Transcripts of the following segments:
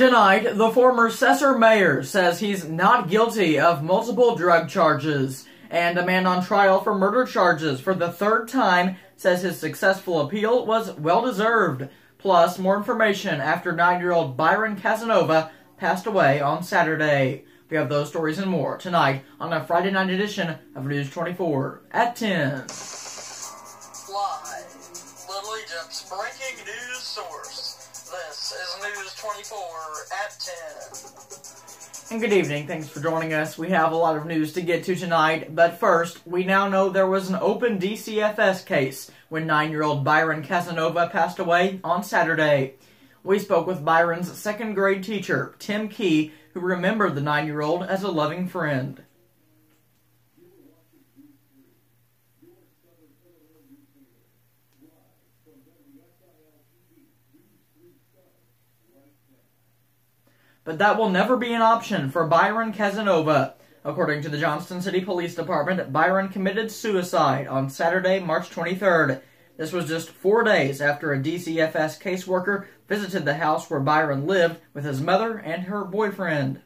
Tonight, the former Sesser mayor says he's not guilty of multiple drug charges, and a man on trial for murder charges for the third time says his successful appeal was well deserved. Plus, more information after nine year old Byron Casanova passed away on Saturday. We have those stories and more tonight on a Friday night edition of News 24 at 10. Live. Little Egypt's breaking news source. This is News 24 at 10. And good evening. Thanks for joining us. We have a lot of news to get to tonight, but first, we now know there was an open DCFS case when nine year old Byron Casanova passed away on Saturday. We spoke with Byron's second grade teacher, Tim Key, who remembered the nine year old as a loving friend. But that will never be an option for Byron Casanova. According to the Johnston City Police Department, Byron committed suicide on Saturday, March 23rd. This was just four days after a DCFS caseworker visited the house where Byron lived with his mother and her boyfriend.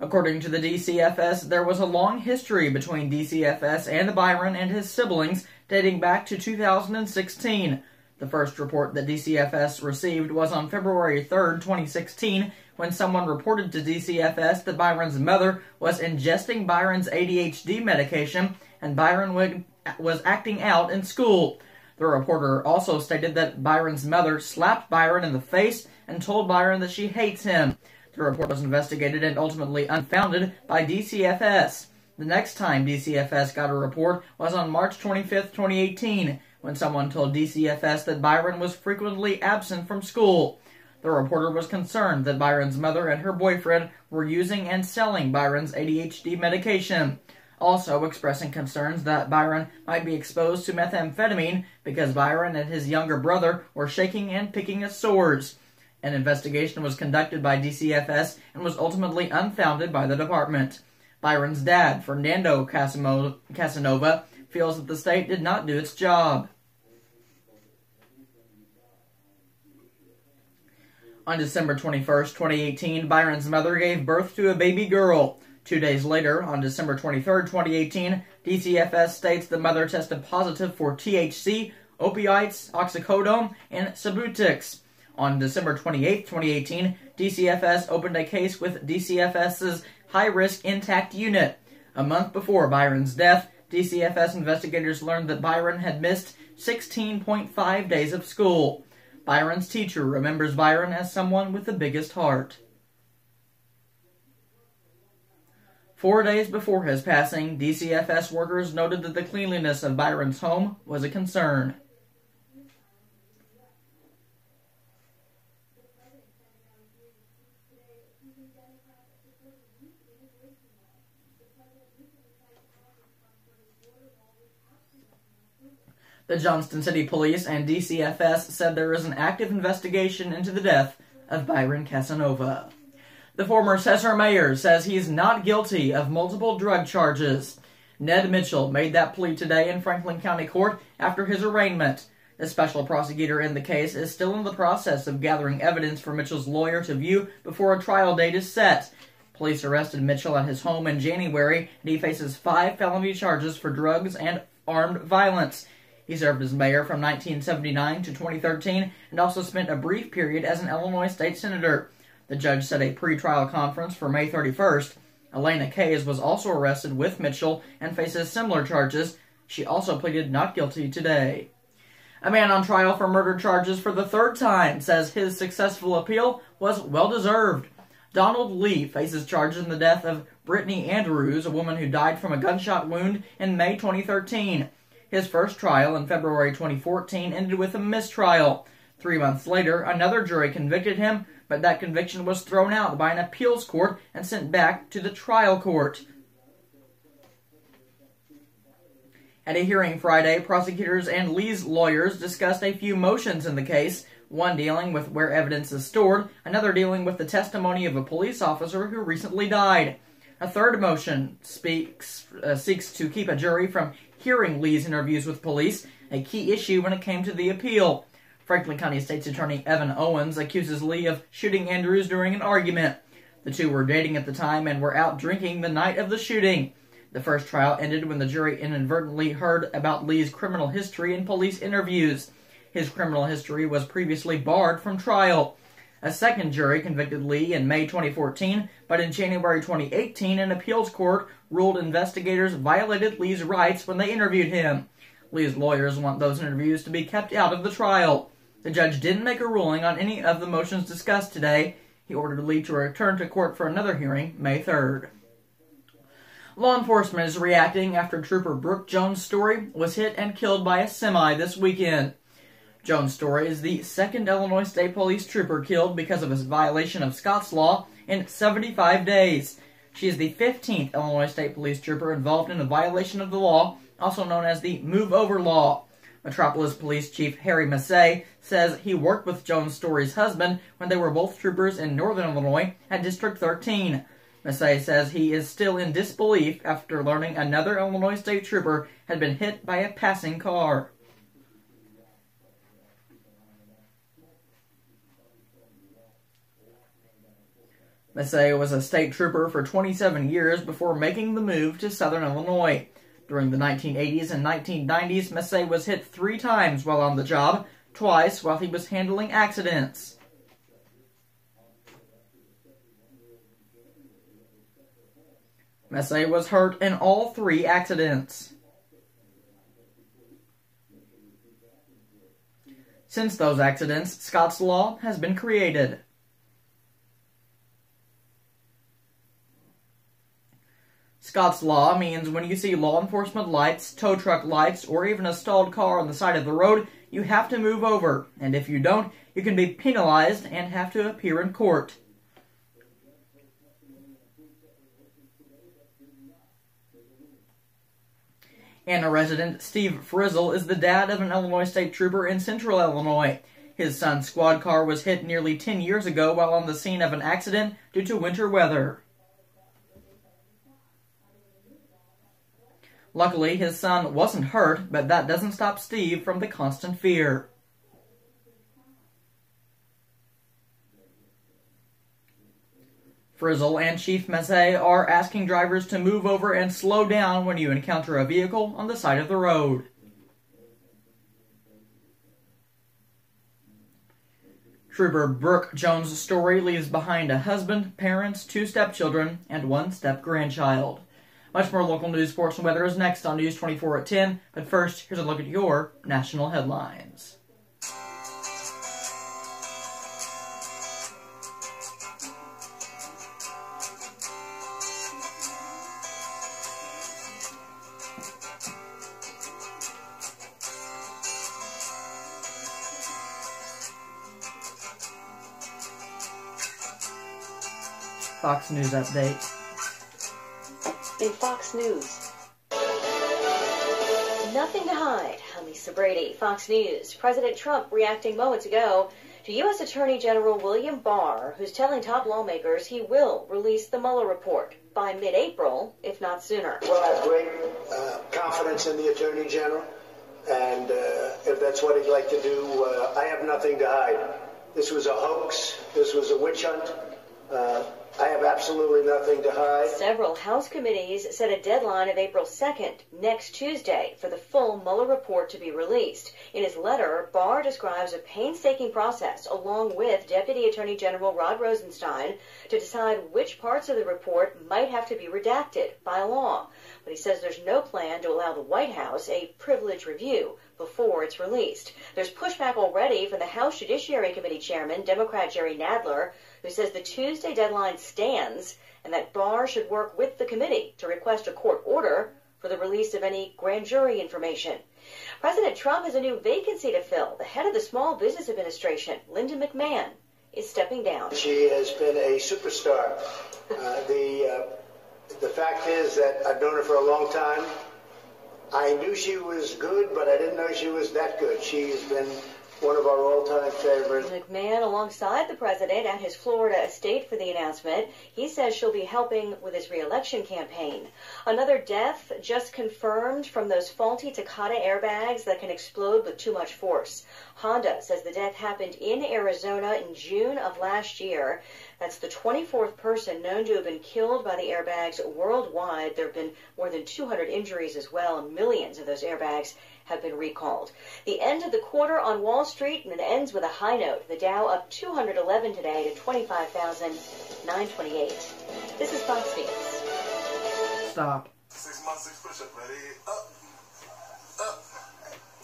According to the DCFS, there was a long history between DCFS and Byron and his siblings dating back to 2016. The first report that DCFS received was on February 3, 2016, when someone reported to DCFS that Byron's mother was ingesting Byron's ADHD medication and Byron was acting out in school. The reporter also stated that Byron's mother slapped Byron in the face and told Byron that she hates him. The report was investigated and ultimately unfounded by DCFS. The next time DCFS got a report was on March 25, 2018, when someone told DCFS that Byron was frequently absent from school. The reporter was concerned that Byron's mother and her boyfriend were using and selling Byron's ADHD medication, also expressing concerns that Byron might be exposed to methamphetamine because Byron and his younger brother were shaking and picking at sores. An investigation was conducted by DCFS and was ultimately unfounded by the department. Byron's dad, Fernando Casanova, feels that the state did not do its job. On December 21, 2018, Byron's mother gave birth to a baby girl. Two days later, on December 23, 2018, DCFS states the mother tested positive for THC, opiates, oxycodone, and Subutex. On December 28, 2018, DCFS opened a case with DCFS's high risk intact unit. A month before Byron's death, DCFS investigators learned that Byron had missed 16.5 days of school. Byron's teacher remembers Byron as someone with the biggest heart. Four days before his passing, DCFS workers noted that the cleanliness of Byron's home was a concern. The Johnston City Police and DCFS said there is an active investigation into the death of Byron Casanova. The former Sesser mayor says he's not guilty of multiple drug charges. Ned Mitchell made that plea today in Franklin County Court after his arraignment. The special prosecutor in the case is still in the process of gathering evidence for Mitchell's lawyer to view before a trial date is set. Police arrested Mitchell at his home in January, and he faces five felony charges for drugs and armed violence. He served as mayor from 1979 to 2013 and also spent a brief period as an Illinois state senator. The judge set a pretrial conference for May 31st. Elena Kays was also arrested with Mitchell and faces similar charges. She also pleaded not guilty today. A man on trial for murder charges for the third time says his successful appeal was well deserved. Donald Lee faces charges in the death of Brittany Andrews, a woman who died from a gunshot wound in May 2013. His first trial in February 2014 ended with a mistrial. Three months later, another jury convicted him, but that conviction was thrown out by an appeals court and sent back to the trial court. At a hearing Friday, prosecutors and Lee's lawyers discussed a few motions in the case, one dealing with where evidence is stored, another dealing with the testimony of a police officer who recently died. A third motion speaks, uh, seeks to keep a jury from hearing Lee's interviews with police, a key issue when it came to the appeal. Franklin County State's Attorney Evan Owens accuses Lee of shooting Andrews during an argument. The two were dating at the time and were out drinking the night of the shooting. The first trial ended when the jury inadvertently heard about Lee's criminal history in police interviews. His criminal history was previously barred from trial. A second jury convicted Lee in May 2014, but in January 2018, an appeals court ruled investigators violated Lee's rights when they interviewed him. Lee's lawyers want those interviews to be kept out of the trial. The judge didn't make a ruling on any of the motions discussed today. He ordered Lee to return to court for another hearing May 3rd. Law enforcement is reacting after Trooper Brooke Jones Story was hit and killed by a semi this weekend. Jones Story is the second Illinois State Police trooper killed because of his violation of Scott's Law in 75 days. She is the 15th Illinois State Police trooper involved in a violation of the law, also known as the Move Over Law. Metropolis Police Chief Harry Massey says he worked with Jones Story's husband when they were both troopers in Northern Illinois at District 13. Massey says he is still in disbelief after learning another Illinois state trooper had been hit by a passing car. Massey was a state trooper for 27 years before making the move to southern Illinois. During the 1980s and 1990s, Massey was hit three times while on the job, twice while he was handling accidents. Massey was hurt in all three accidents. Since those accidents, Scott's Law has been created. Scott's Law means when you see law enforcement lights, tow truck lights, or even a stalled car on the side of the road, you have to move over, and if you don't, you can be penalized and have to appear in court. Anna resident Steve Frizzle is the dad of an Illinois state trooper in central Illinois. His son's squad car was hit nearly 10 years ago while on the scene of an accident due to winter weather. Luckily, his son wasn't hurt, but that doesn't stop Steve from the constant fear. Frizzle and Chief Massey are asking drivers to move over and slow down when you encounter a vehicle on the side of the road. Trooper Brooke Jones' story leaves behind a husband, parents, two stepchildren, and one step grandchild. Much more local news, sports, and weather is next on News 24 at 10. But first, here's a look at your national headlines. Fox News update. In Fox News. Nothing to hide. I'm Lisa Brady, Fox News. President Trump reacting moments ago to U.S. Attorney General William Barr, who's telling top lawmakers he will release the Mueller report by mid-April, if not sooner. Well, I have great uh, confidence in the Attorney General, and uh, if that's what he'd like to do, uh, I have nothing to hide. This was a hoax. This was a witch hunt. I have absolutely nothing to hide. Several House committees set a deadline of April 2nd, next Tuesday, for the full Mueller report to be released. In his letter, Barr describes a painstaking process along with Deputy Attorney General Rod Rosenstein to decide which parts of the report might have to be redacted by law. But he says there's no plan to allow the White House a privilege review before it's released. There's pushback already from the House Judiciary Committee Chairman, Democrat Jerry Nadler, who says the Tuesday deadline stands and that Barr should work with the committee to request a court order for the release of any grand jury information. President Trump has a new vacancy to fill. The head of the Small Business Administration, Linda McMahon, is stepping down. She has been a superstar. Uh, the uh, the fact is that I've known her for a long time. I knew she was good, but I didn't know she was that good. She's been one of our all-time favorites. McMahon alongside the president at his Florida estate for the announcement. He says she'll be helping with his reelection campaign. Another death just confirmed from those faulty Takata airbags that can explode with too much force. Honda says the death happened in Arizona in June of last year. That's the 24th person known to have been killed by the airbags worldwide. There have been more than 200 injuries as well, and millions of those airbags have been recalled. The end of the quarter on Wall Street and it ends with a high note. The Dow up 211 today to 25,928. This is Fox News. Stop. Six months, six push up, ready? Up, up,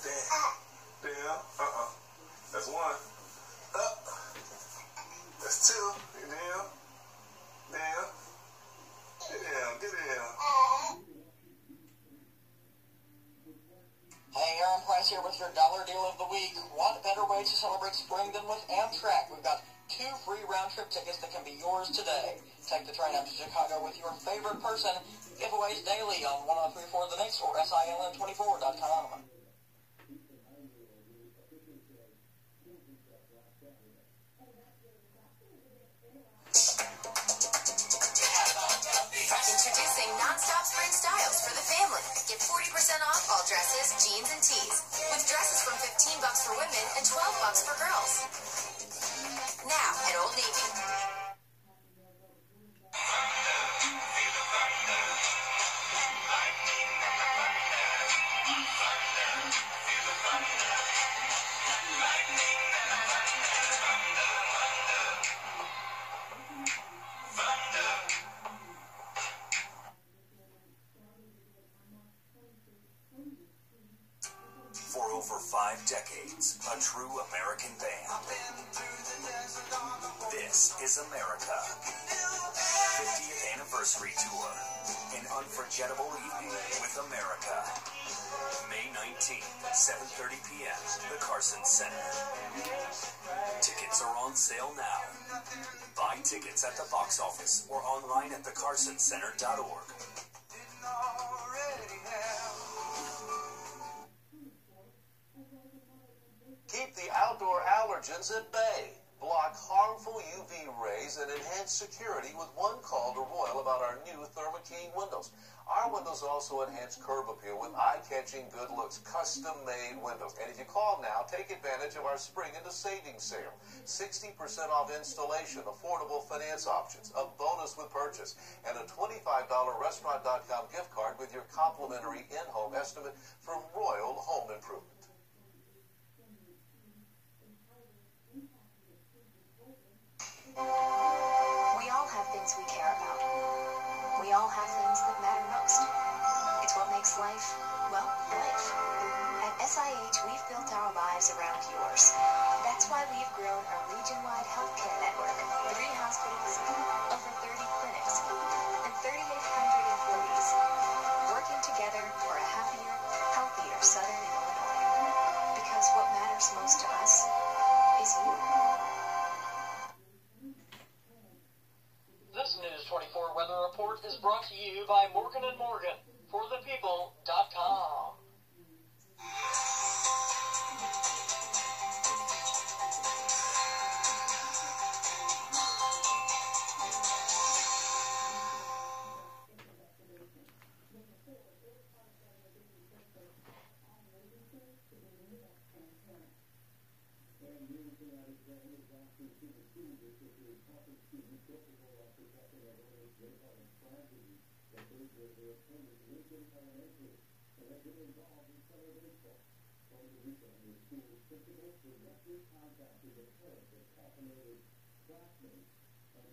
down, down, uh uh. That's one. Up. That's two. Down, down. To celebrate spring than with Amtrak? We've got two free round trip tickets that can be yours today. Take the train up to Chicago with your favorite person. Giveaways daily on 1034 The Mix or SILN24.com. Introducing non-stop spring styles for the family. Get 40% off all dresses, jeans, and tees. With dresses from 15 bucks for women and 12 bucks for girls. Now at Old Navy. 7.30 p.m., the Carson Center. Tickets are on sale now. Buy tickets at the box office or online at thecarsoncenter.org. Keep the outdoor allergens at bay. Block harmful UV rays and enhance security with one call to Royal about our new Thermokey windows. Our windows also enhance curb appeal with eye-catching good looks, custom-made windows. And if you call now, take advantage of our spring into savings sale. 60% off installation, affordable finance options, a bonus with purchase, and a $25 restaurant.com gift card with your complimentary in-home estimate from Royal Home Improvement. We all have things we care about. We all have things that matter most. It's what makes life, well, life. At SIH, we've built our lives around yours. That's why we've grown a region-wide healthcare network, report is brought to you by Morgan & Morgan, forthepeople.com.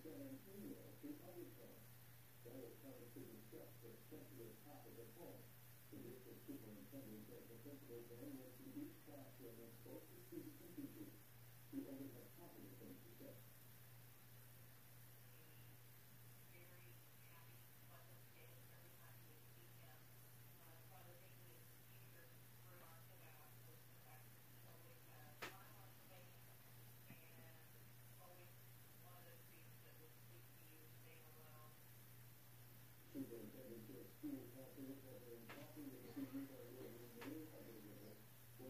sent an email to Omicron that will cover two steps for essentially top of the form. The district superintendent says the principals will each classroom and spoke to students and teachers who only have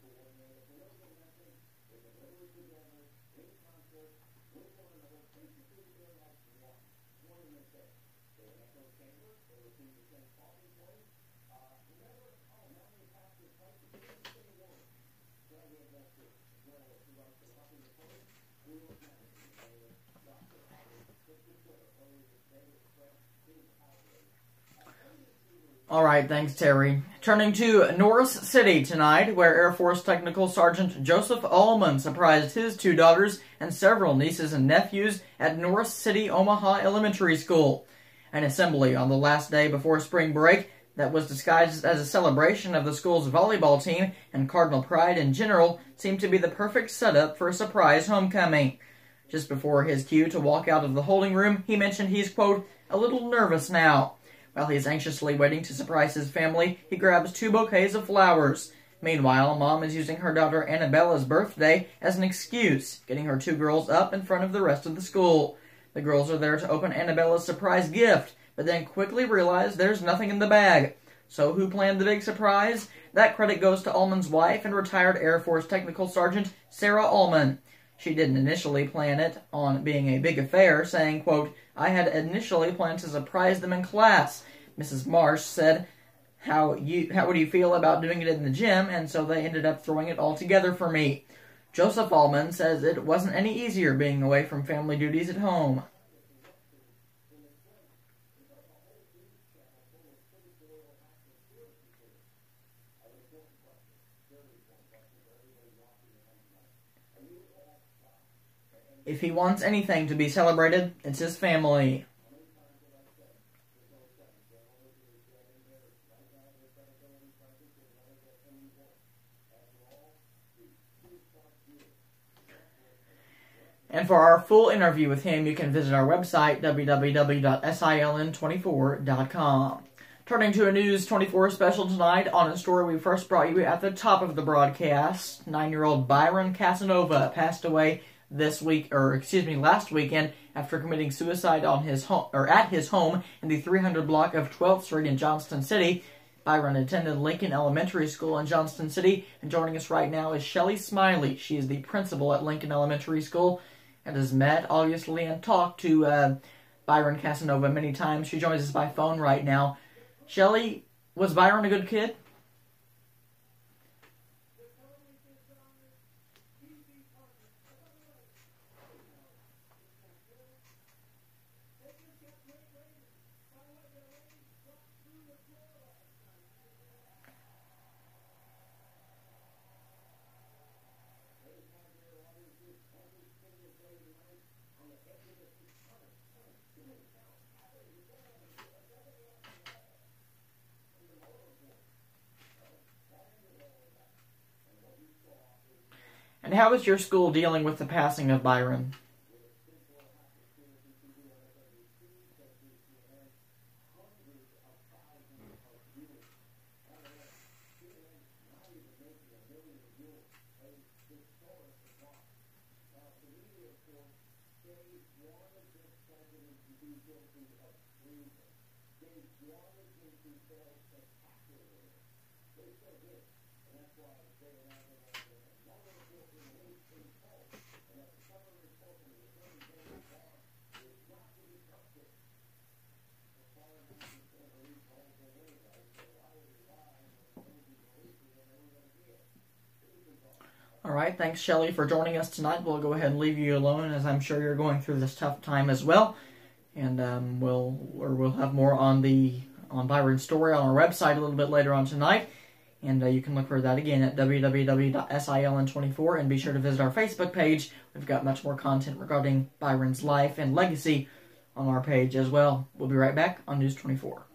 coordinated political message, they deliver together in concert with one another, government that they have no chamber, they were doing the same quality employees. Uh, remember, oh, now we have to apply to the same one. Well, we have that too. Well, if you like to copy the code, we will not have to do it. Dr. Howard, Mr. Twitter, or the David Press, Steve Howard, all right, thanks, Terry. Turning to Norris City tonight, where Air Force Technical Sergeant Joseph Allman surprised his two daughters and several nieces and nephews at Norris City Omaha Elementary School. An assembly on the last day before spring break that was disguised as a celebration of the school's volleyball team and Cardinal pride in general seemed to be the perfect setup for a surprise homecoming. Just before his cue to walk out of the holding room, he mentioned he's, quote, a little nervous now. While he is anxiously waiting to surprise his family, he grabs two bouquets of flowers. Meanwhile, Mom is using her daughter Annabella's birthday as an excuse, getting her two girls up in front of the rest of the school. The girls are there to open Annabella's surprise gift, but then quickly realize there's nothing in the bag. So who planned the big surprise? That credit goes to Allman's wife and retired Air Force Technical Sergeant Sarah Allman. She didn't initially plan it on being a big affair, saying, quote, I had initially planned to surprise them in class. Mrs. Marsh said, how you how would you feel about doing it in the gym? And so they ended up throwing it all together for me. Joseph Allman says it wasn't any easier being away from family duties at home. If he wants anything to be celebrated, it's his family. And for our full interview with him, you can visit our website, www.siln24.com. Turning to a News 24 special tonight on a story we first brought you at the top of the broadcast. Nine year old Byron Casanova passed away this week, or excuse me, last weekend after committing suicide on his home, or at his home in the 300 block of 12th Street in Johnston City. Byron attended Lincoln Elementary School in Johnston City, and joining us right now is Shelly Smiley. She is the principal at Lincoln Elementary School and has met, obviously, and talked to uh, Byron Casanova many times. She joins us by phone right now. Shelly, was Byron a good kid? How is your school dealing with the passing of Byron? All right, thanks, Shelly, for joining us tonight. We'll go ahead and leave you alone, as I'm sure you're going through this tough time as well. And um, we'll or we'll have more on the on Byron's story on our website a little bit later on tonight. And uh, you can look for that again at www.siln24 and be sure to visit our Facebook page. We've got much more content regarding Byron's life and legacy on our page as well. We'll be right back on News 24.